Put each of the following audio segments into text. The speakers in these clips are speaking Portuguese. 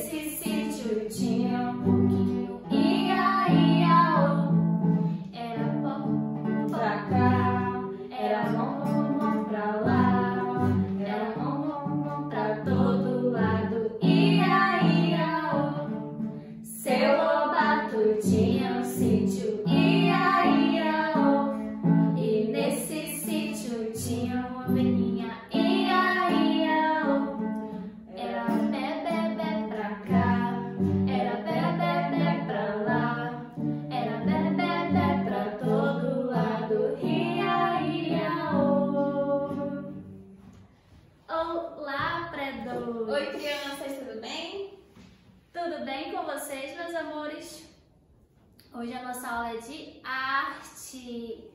nesse sítio tinha um pouquinho ia, ia, oh. Era bom pra cá Era bom bom bom pra lá Era bom bom bom pra todo lado Ia, ia, oh. Seu Lobato tinha um sítio ia, ia, oh. E nesse sítio tinha um avenida Hoje a nossa aula é de arte.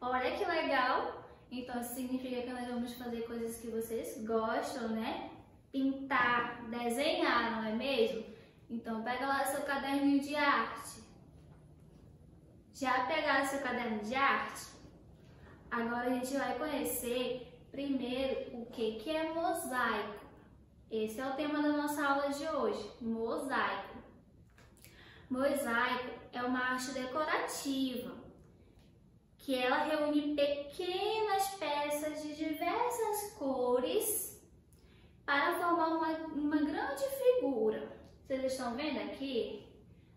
Olha que legal! Então isso significa que nós vamos fazer coisas que vocês gostam, né? Pintar, desenhar, não é mesmo? Então pega lá seu caderninho de arte. Já pegaram seu caderno de arte? Agora a gente vai conhecer primeiro o que, que é mosaico. Esse é o tema da nossa aula de hoje, mosaico. Mosaico é uma arte decorativa que ela reúne pequenas peças de diversas cores para formar uma, uma grande figura. Vocês estão vendo aqui?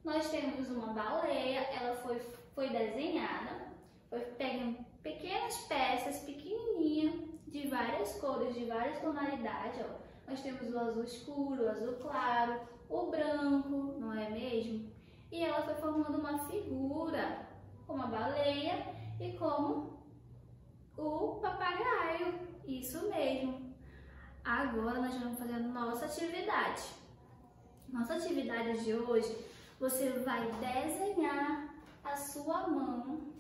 Nós temos uma baleia, ela foi, foi desenhada, foi pegando pequenas peças pequenininhas de várias cores, de várias tonalidades. Ó. Nós temos o azul escuro, o azul claro, o branco, não é mesmo? e ela foi formando uma figura, como a baleia e como o papagaio. Isso mesmo. Agora nós vamos fazer a nossa atividade. Nossa atividade de hoje, você vai desenhar a sua mão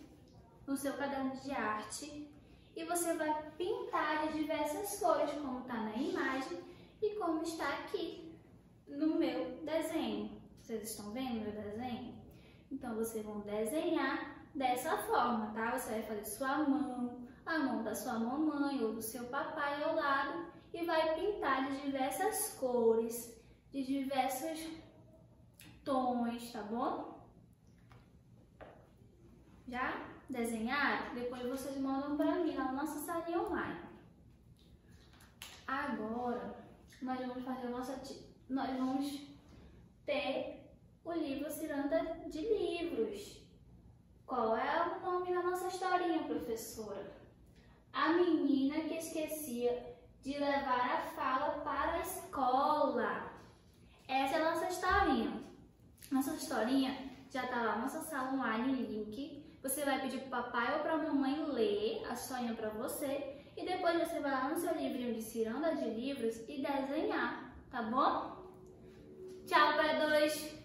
no seu caderno de arte e você vai pintar de diversas cores, como está na imagem e como está aqui no meu desenho. Vocês estão vendo meu desenho? Então, vocês vão desenhar dessa forma, tá? Você vai fazer sua mão, a mão da sua mamãe ou do seu papai ao lado e vai pintar de diversas cores, de diversos tons, tá bom? Já desenharam? Depois vocês mandam para mim na nossa salinha online. Agora, nós vamos fazer nossa... Nós vamos ter o livro Ciranda de Livros. Qual é o nome da nossa historinha, professora? A menina que esquecia de levar a fala para a escola. Essa é a nossa historinha. Nossa historinha já está lá na nossa sala online, link. Você vai pedir para o papai ou para a mamãe ler a historinha para você e depois você vai lá no seu livrinho de ciranda de livros e desenhar, tá bom? Tchau, pé 2!